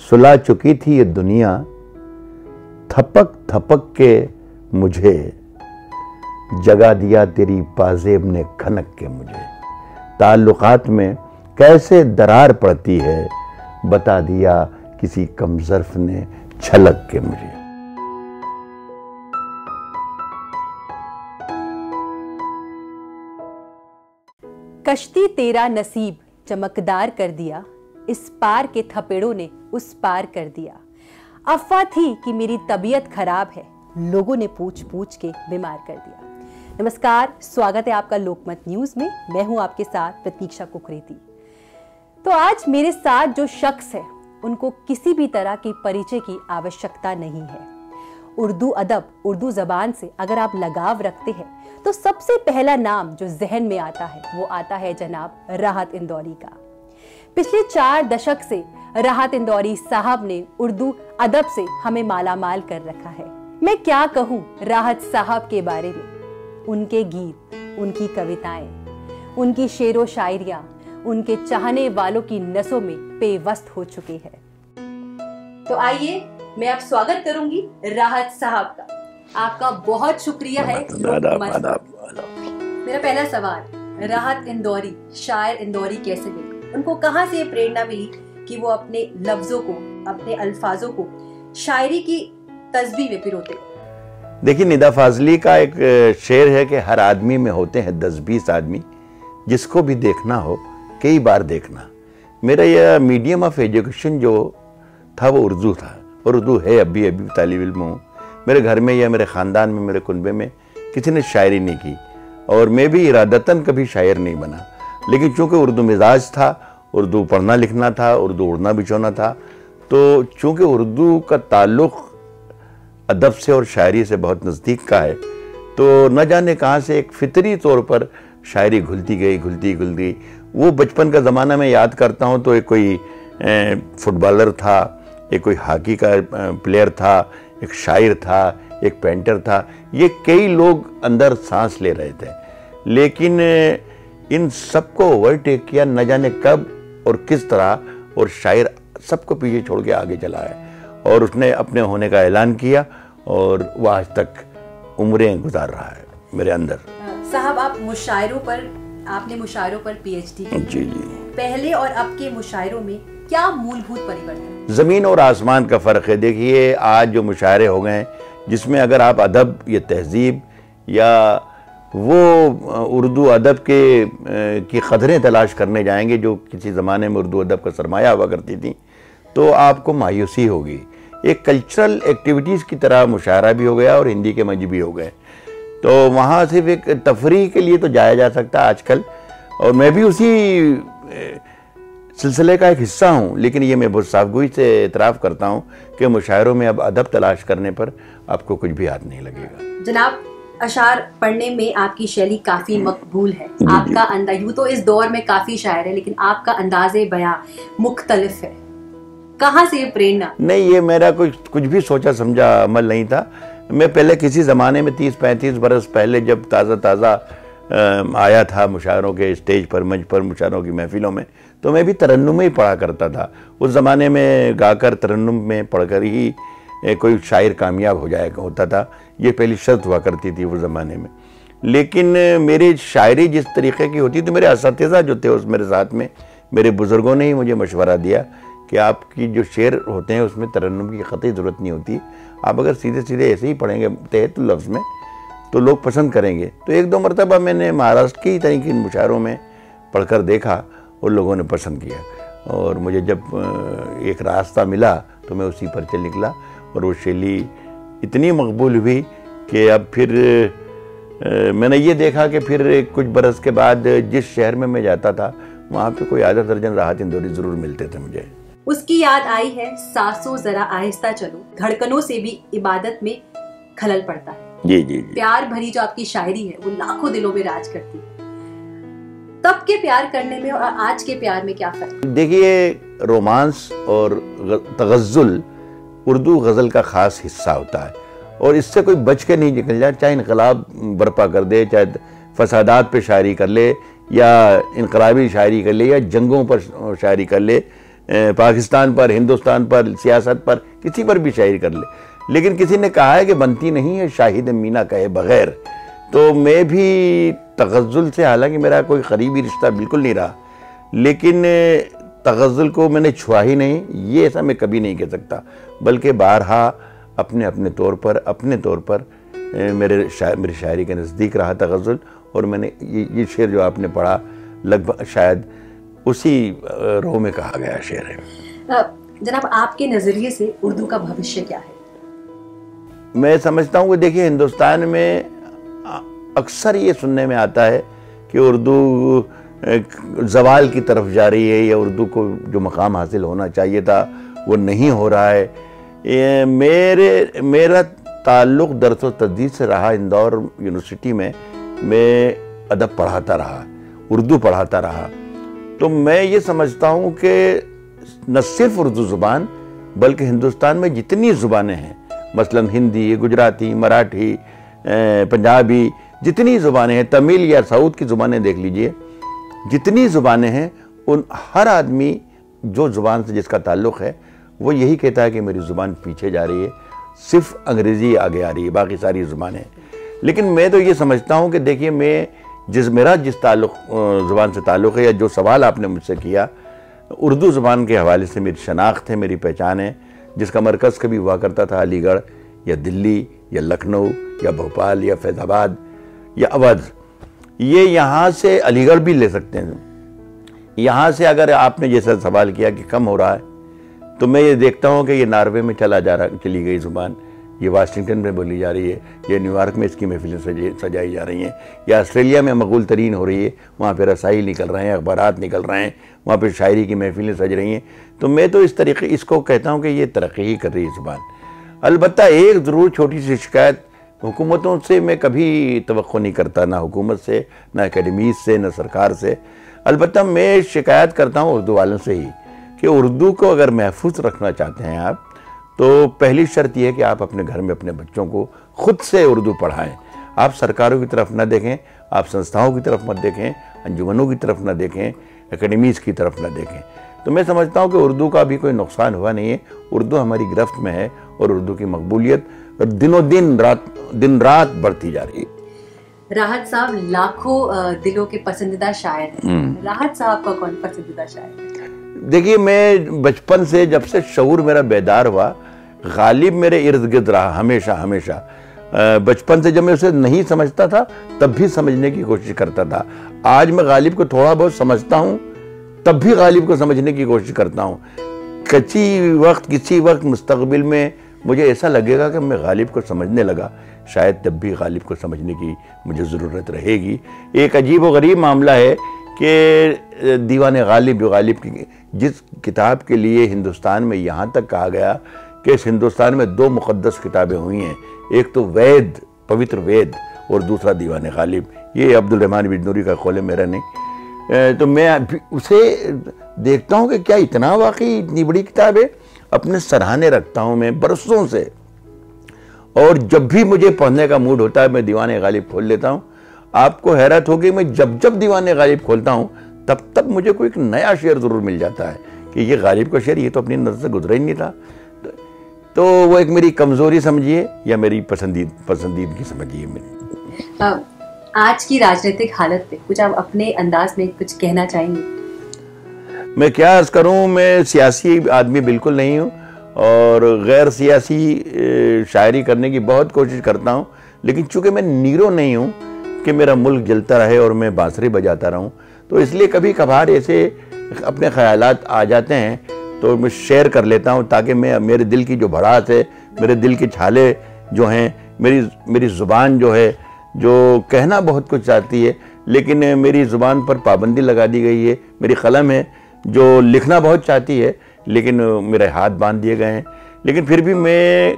सुला चुकी थी ये दुनिया, थपक थपक के मुझे, जगा दिया तेरी पाजेब ने खनक के मुझे। ताल्लुकात में कैसे दरार पड़ती है, बता दिया किसी कमजर्फ ने छलक के मुझे। कश्ती तेरा नसीब चमकदार कर दिया, इस पार के थपेड़ों ने उस पार कर दिया। अफवाह थी कि मेरी तबीयत खराब है। लोगों ने पूछ पूछ के बीमार कर दिया। नमस्कार, स्वागत है आपका लोकमत न्यूज़ में। मैं हूँ आपके साथ प्रतीक्षा कुकरेती। तो आज मेरे साथ जो शख्स है, उनको किसी भी तरह की परिचय की आवश्यकता नहीं है। उर्दू अदब, उर्दू जबान से अगर आप लगाव रखते हैं तो सबसे पहला नाम जो जहन में आता है, वो आता है जनाब राहत इंदौरी का। पिछले चार दशक से राहत इंदौरी साहब ने उर्दू अदब से हमें माला माल कर रखा है। मैं क्या कहूँ राहत साहब के बारे में? उनके गीत उनकी कविताएँ उनकी शेरो शायरिया उनके चाहने वालों की नसों में पेवस्त हो चुके हैं। तो आइए मैं अब स्वागत करूँगी राहत साहब का। आपका बहुत शुक्रिया है। मेरा पहला सवाल राहत इंदौरी शायर इंदौरी कैसे मिले? उनको कहाँ से प्रेरणा मिली? कि वो अपने लफ्जों को, अपने अल्फाजों को शायरी की तस्बी में पिरोते। देखिए, निदा फाजली का एक शेर है कि हर आदमी में होते हैं दस बीस आदमी। जिसको भी देखना हो, कई बार देखना। मेरा यह मीडियम ऑफ़ एजुकेशन जो था, वो उर्दू था। उर्दू है, अभी अभी तालब इल्म हूँ। मेरे घर में या मेरे ख़ानदान में, मेरे कुनबे में किसी ने शायरी नहीं की। और मैं भी इरादतन कभी शायर नहीं बना। लेकिन चूँकि उर्दू मिजाज था उर्दू पढ़ना लिखना था, उर्दू उड़ना बिछोना था। तो चूँकि उर्दू का ताल्लुक़ अदब से और शायरी से बहुत नज़दीक का है तो न जाने कहाँ से एक फितरी तौर पर शायरी घुलती गई, घुलती घुलती। वो बचपन का ज़माना मैं याद करता हूँ तो एक कोई फुटबॉलर था, एक कोई हॉकी का प्लेयर था, एक शायर था, एक पेंटर था। ये कई लोग अंदर सांस ले रहे थे। लेकिन इन सबको ओवरटेक किया, न जाने कब और किस तरह और शायर सबको पीछे छोड़ के आगे चला है। और उसने अपने होने का ऐलान किया और वह आज तक उम्रें गुजार रहा है मेरे अंदर। साहब आप मुशायरों पर आपने मुशायरों पर पीएचडी की। जी जी। पहले और अब के मुशायरों में क्या मूलभूत परिवर्तन ज़मीन और आसमान का फ़र्क है। देखिए आज जो मुशायरे हो गए हैं जिसमें अगर आप अदब या तहजीब या वो उर्दू अदब के की कदरें तलाश करने जाएँगे जो किसी ज़माने में उर्दू अदब का सरमाया हुआ करती थी तो आपको मायूसी होगी। एक कल्चरल एक्टिविटीज़ की तरह मुशायरा भी हो गया और हिंदी के मंज भी हो गए। तो वहाँ सिर्फ़ एक तफरी के लिए तो जाया जा सकता है आजकल, और मैं भी उसी सिलसिले का एक हिस्सा हूँ, लेकिन ये मैं बहुत साफगोई से इतराफ़ करता हूँ कि मुशायरों में अब अदब तलाश करने पर आपको कुछ भी हाथ नहीं लगेगा। जनाब अशार पढ़ने में आपकी शैली काफ़ी मकबूल है। आपका अंदाज यूँ तो इस दौर में काफ़ी शायर है लेकिन आपका अंदाज बयां मुख्तलिफ़ है। कहाँ से ये प्रेरणा? नहीं ये मेरा कुछ कुछ भी सोचा समझा अमल नहीं था। मैं पहले किसी ज़माने में तीस पैंतीस बरस पहले जब ताज़ा ताज़ा आया था मुशायरों के स्टेज पर मंच पर मुशायरों की महफिलों में तो मैं भी तरन्नुम ही पढ़ा करता था। उस ज़माने में गाकर तरन्नुम में पढ़कर ही कोई शायर कामयाब हो जाया, होता था। ये पहली शर्त हुआ करती थी उस ज़माने में। लेकिन मेरी शायरी जिस तरीके की होती तो मेरे इस जो थे उस, मेरे साथ में, मेरे बुज़ुर्गों ने ही मुझे मशवरा दिया कि आपकी जो शेर होते हैं, उसमें तरन्नुम की ख़त ज़रूरत नहीं होती। आप अगर सीधे सीधे ऐसे ही पढ़ेंगे, तहत लफ्ज़ में तो लोग पसंद करेंगे। तो एक दो मरतबा मैंने महाराष्ट्र की तरह की मुशायरों में पढ़कर देखा और लोगों ने पसंद किया। और मुझे जब एक रास्ता मिला तो मैं उसी पर चल निकला। और वो शैली इतनी मकबूल हुई कि अब फिर मैंने ये देखा कि फिर कुछ बरस के बाद जिस शहर में मैं जाता था वहाँ पे कोई आधा दर्जन राहत इंदौरी ज़रूर मिलते थे मुझे। उसकी याद आई है सासों जरा आहिस्ता चलो धड़कनों से भी इबादत में खलल पड़ता है। जी जी, जी। प्यार भरी जो आपकी शायरी है वो लाखों दिलों में राज करती है। तब के प्यार करने में और आज के प्यार में क्या फ़र्क? देखिए रोमांस और तगजुल उर्दू गज़ल का ख़ास हिस्सा होता है। और इससे कोई बच के नहीं निकल जाए, चाहे इनकलाब बर्पा कर दे, चाहे फसादात पे शायरी कर ले, या इनकलाबी शायरी कर ले, या जंगों पर शायरी कर ले पाकिस्तान पर, हिंदुस्तान पर, सियासत पर, किसी पर भी शायरी कर ले। लेकिन किसी ने कहा है कि बनती नहीं है, शाहिद मीना कहे बगैर। तो मैं भी तगज़ुल से, हालाँकि मेरा कोई करीबी रिश्ता बिल्कुल नहीं रहा, लेकिन तगज़ुल को मैंने छुआ ही नहीं, ये ऐसा मैं कभी नहीं कह सकता। बल्कि बारहा अपने अपने तौर पर अपने तौर पर मेरे शायर मेरी शायरी के नज़दीक रहा तगज़ुल और मैंने ये ये शेर जो आपने पढ़ा लगभग शायद उसी रो में कहा गया शेर है। जनाब आपके नज़रिए से उर्दू का भविष्य क्या है? मैं समझता हूँ कि देखिए हिंदुस्तान में अक्सर ये सुनने में आता है कि उर्दू जवाल की तरफ़ जा रही है या उर्दू को जो मकाम हासिल होना चाहिए था वो नहीं हो रहा है। मेरे, मेरा ताल्लुक़ दरस तजदीद से रहा इंदौर यूनिवर्सिटी में, मैं अदब पढ़ाता रहा, उर्दू पढ़ाता रहा। तो मैं ये समझता हूँ कि न सिर्फ़ उर्दू ज़ुबान, बल्कि हिंदुस्तान में जितनी ज़ुबानें हैं, मसलन हिंदी, गुजराती, मराठी पंजाबी, जितनी ज़ुबानें हैं, तमिल या साउथ की ज़ुबानें देख लीजिए, जितनी ज़ुबानें हैं, उन हर आदमी जो ज़ुबान से जिसका ताल्लुक़ है वो यही कहता है कि मेरी ज़ुबान पीछे जा रही है, सिर्फ़ अंग्रेज़ी आगे आ रही है, बाकी सारी ज़ुबानें लेकिन मैं तो ये समझता हूँ कि देखिए, मैं जिस, मेरा जिस ताल्लुक़ ज़ुबान से ताल्लुक़ है या जो सवाल आपने मुझसे किया, उर्दू ज़ुबान के हवाले से मेरी शनाख्त है, मेरी पहचान है, जिसका मरकज़ कभी हुआ करता था अलीगढ़ या दिल्ली या लखनऊ या भोपाल या फैज़ाबाद या अवध। ये यहाँ से अलीगढ़ भी ले सकते हैं। यहाँ से अगर आपने जैसा सवाल किया कि कम हो रहा है तो मैं ये देखता हूँ कि ये नार्वे में चला जा रहा, चली गई ज़ुबान। ये वाशिंगटन में बोली जा रही है, ये न्यूयॉर्क में इसकी महफिलें सजाई जा रही हैं। या ऑस्ट्रेलिया में मकबूल तरीन हो रही है, वहाँ पर रसाई निकल रहे हैं अखबार निकल रहे हैं, वहाँ पर शायरी की महफिलें सज रही हैं। तो मैं तो इस तरीके, इसको कहता हूँ कि ये तरक्की ही कर रही है ज़ुबान। अलबत् एक ज़रूर छोटी सी शिकायत, हुकूमतों से मैं कभी तो नहीं करता, ना हुकूमत से, ना अकेडमीज से, ना सरकार से। अलबत् मैं शिकायत करता हूँ उर्दू वालों से ही। कि उर्दू को अगर महफूज रखना चाहते हैं आप तो पहली शर्त यह है कि आप अपने घर में अपने बच्चों को खुद से उर्दू पढ़ाएँ। आप सरकारों की तरफ़ ना देखें आप संस्थाओं की तरफ़ मत देखें अंजुमनों की तरफ़ ना देखें एकेडमीज़ की तरफ़ ना देखें। तो मैं समझता हूँ कि उर्दू का भी कोई नुकसान हुआ नहीं है। उर्दू हमारी गिरफ्त में है और उर्दू की मकबूलियत दिनों दिन रात दिन रात बढ़ती जा रही है। राहत साहब लाखों दिलों के पसंदीदा शायर हैं। हम्म। राहत साहब का कौन पसंदीदा शायर देखिए, मैं बचपन से जब से शूर मेरा बेदार हुआ, गालिब मेरे इर्द गिर्द रहा, हमेशा हमेशा। बचपन से जब मैं उसे नहीं समझता था, तब भी समझने की कोशिश करता था। आज मैं गालिब को थोड़ा बहुत समझता हूँ, तब भी गालिब को समझने की कोशिश करता हूँ। कच्ची वक्त, किसी वक्त मुस्तबिल में मुझे ऐसा लगेगा कि मैं गालिब को समझने लगा। शायद तब भी गालिब को समझने की मुझे ज़रूरत रहेगी। एक अजीब व गरीब मामला है कि दीवान गालिब गालिब की जिस किताब के लिए हिंदुस्तान में यहाँ तक कहा गया कि इस हिंदुस्तान में दो मुक़दस किताबें हुई हैं, एक तो वैद, पवित्र वेद और दूसरा दीवान गालिब ये अब्दुलरहमान बिजनूरी का खोले मेरा नहीं। तो मैं उसे देखता हूँ कि क्या इतना वाकई इतनी बड़ी किताब है। अपने सराहने रखता हूँ मैं बरसों से। और जब भी मुझे पढ़ने का मूड होता है, मैं दीवान गालिब खोल लेता हूँ। आपको हैरत होगी, मैं जब जब दीवान गालिब खोलता हूँ तब तब मुझे कोई एक नया शेर ज़रूर मिल जाता है कि ये गालिब का शेर ये तो अपनी नज़र से गुजरा ही नहीं था तो वो एक मेरी कमज़ोरी समझिए या मेरी पसंदीद पसंदीदगी समझिए मेरी। आज की राजनीतिक हालत पे कुछ आप अपने अंदाज में कुछ कहना चाहेंगे? मैं क्या अर्ज़ करूँ मैं सियासी आदमी बिल्कुल नहीं हूँ और गैर सियासी शायरी करने की बहुत कोशिश करता हूँ लेकिन चूँकि मैं नीरो नहीं हूँ कि मेरा मुल्क जलता रहे और मैं बांसुरी बजाता रहूँ तो इसलिए कभी कभार ऐसे अपने ख्यालात आ जाते हैं तो मैं शेयर कर लेता हूँ ताकि मैं, मेरे दिल की जो भड़ास है, मेरे दिल के छाले जो हैं, मेरी मेरी ज़ुबान जो है, जो कहना बहुत कुछ चाहती है, लेकिन मेरी ज़ुबान पर पाबंदी लगा दी गई है, मेरी कलम है, जो लिखना बहुत चाहती है, लेकिन मेरे हाथ बाँध दिए गए हैं। लेकिन फिर भी मैं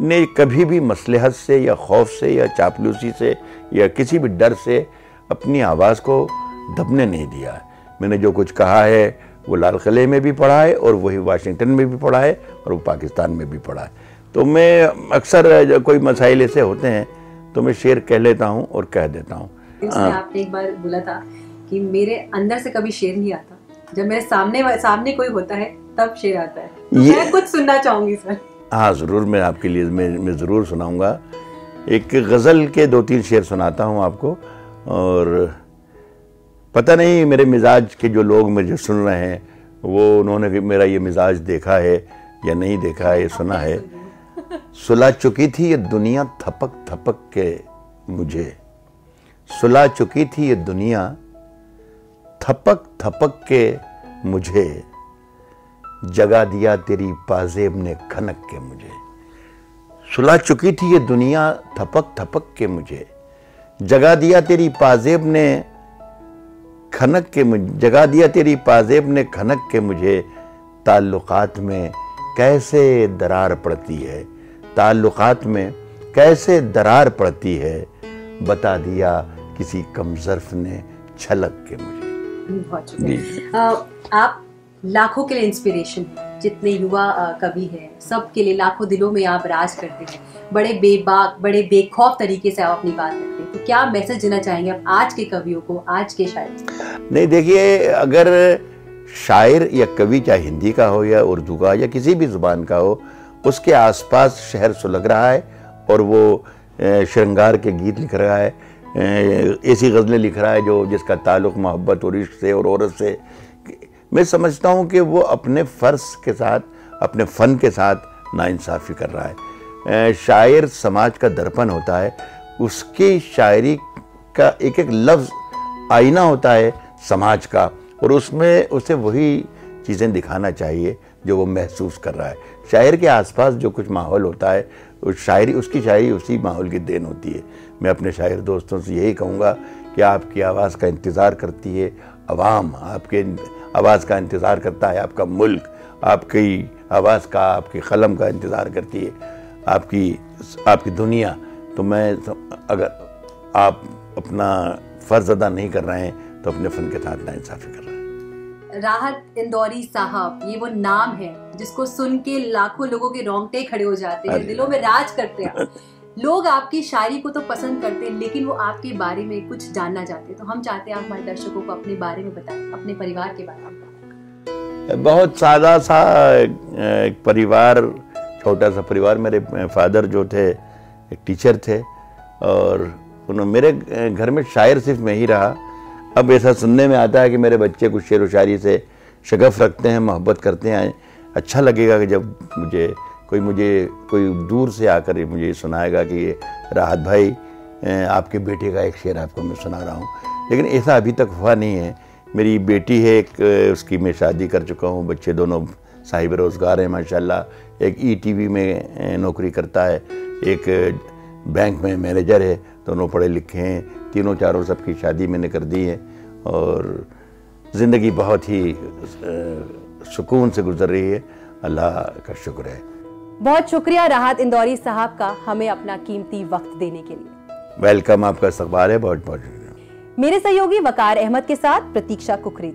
ने कभी भी मसलहत से या खौफ से या चापलूसी से या किसी भी डर से अपनी आवाज़ को दबने नहीं दिया मैंने जो कुछ कहा है वो लाल किले में भी पढ़ा है और वही वाशिंगटन में भी पढ़ा है और वो पाकिस्तान में भी पढ़ा है। तो मैं अक्सर कोई मसाइल ऐसे होते हैं तो मैं शेर कह लेता हूँ और कह देता हूँ। आपने एक बार बोला था कि मेरे अंदर से कभी शेर नहीं आता। जब मेरे सामने सामने कोई होता है तब शेर आता है। तो ये... मैं कुछ सुनना चाहूँगी सर हाँ ज़रूर मैं आपके लिए मैं, मैं ज़रूर सुनाऊँगा। एक गज़ल के दो तीन शेर सुनाता हूँ आपको और पता नहीं, मेरे मिजाज के जो लोग मुझे सुन रहे हैं, वो उन्होंने मेरा ये मिजाज देखा है या नहीं देखा है सुना है। सुला चुकी थी ये दुनिया थपक थपक के मुझे। सुला चुकी थी ये दुनिया थपक थपक के मुझे। जगा दिया तेरी पाजेब ने खनक के मुझे। सुला चुकी थी ये दुनिया थपक थपक के मुझे। जगा दिया तेरी पाजेब ने खनक के मुझे जगा दिया तेरी पाजेब ने खनक के मुझे। ताल्लुकात में कैसे दरार पड़ती है? ताल्लुकात में कैसे दरार पड़ती है? बता दिया किसी कमजर्फ ने छलक के मुझे। बहुत आप लाखों के लिए इंस्पिरेशन जितने युवा कवि हैं सब के लिए लाखों दिलों में आप राज करते हैं। बड़े बेबाक, बड़े बेखौफ तरीके से आप अपनी बात रखते हैं। तो क्या मैसेज देना चाहेंगे आप आज के कवियों को, आज के शायर नहीं, देखिए, अगर शायर या कवि, चाहे हिंदी का हो या उर्दू का या किसी भी ज़ुबान का हो, उसके आसपास शहर सुलग रहा है और वो श्रृंगार के गीत लिख रहा है ऐसी गज़लें लिख रहा है जो जिसका ताल्लुक़ मोहब्बत और इश्क से और औरत से मैं समझता हूँ कि वो अपने फ़र्ज़ के साथ, अपने फ़न के साथ नाइंसाफ़ी कर रहा है। शायर समाज का दर्पण होता है। उसकी शायरी का एक एक लफ्ज़ आईना होता है समाज का, और उसमें उसे वही चीज़ें दिखाना चाहिए जो वो महसूस कर रहा है। शायर के आसपास जो कुछ माहौल होता है, उस शायरी, उसकी शायरी उसी माहौल की देन होती है। मैं अपने शायर दोस्तों से यही कहूँगा कि आपकी आवाज़ का इंतज़ार करती है। आवाम, आपके आवाज़ का इंतज़ार करता है आपका मुल्क आपकी आवाज़ का आपकी कलम का इंतज़ार करती है आपकी आपकी दुनिया। तो मैं अगर आप अपना फ़र्ज़ अदा नहीं कर रहे हैं तो अपने फ़न के साथ नाइंसाफ़ी कर रहे हैं। राहत इंदौरी साहब ये वो नाम है जिसको सुन के लाखों लोगों के रोंगटे खड़े हो जाते हैं दिलों में राज करते हैं लोग आपकी शायरी को तो पसंद करते हैं, लेकिन वो आपके बारे में कुछ जानना चाहते हैं। तो हम चाहते हैं आप हमारे दर्शकों को अपने बारे में बताएँ, अपने परिवार के बारे में बहुत सादा सा, एक परिवार, छोटा सा परिवार। मेरे फादर जो थे, एक टीचर थे, और उन्होंने मेरे घर में शायर सिर्फ़ मैं ही रहा। अब ऐसा सुनने में आता है कि मेरे बच्चे कुछ शेर व शायरी से शगफ रखते हैं, मोहब्बत करते हैं। अच्छा लगेगा कि जब मुझे कोई मुझे, कोई दूर से आकर मुझे सुनाएगा कि राहत भाई आपके बेटे का एक शेर आपको मैं सुना रहा हूँ। लेकिन ऐसा अभी तक हुआ नहीं है। मेरी बेटी है, एक, उसकी मैं शादी कर चुका हूँ। बच्चे दोनों साहिब रोज़गार हैं, माशाल्लाह। एक ई टीवी में नौकरी करता है। एक, बैंक में मैनेजर है। दोनों पढ़े लिखे हैं। तीनों चारों सबकी शादी मैंने कर दी है। और ज़िंदगी बहुत ही सुकून से गुजर रही है। अल्लाह का शुक्र है। बहुत शुक्रिया राहत इंदौरी साहब का हमें अपना कीमती वक्त देने के लिए। वेलकम आपका है बहुत बहुत मेरे सहयोगी वकार अहमद के साथ प्रतीक्षा कुकरी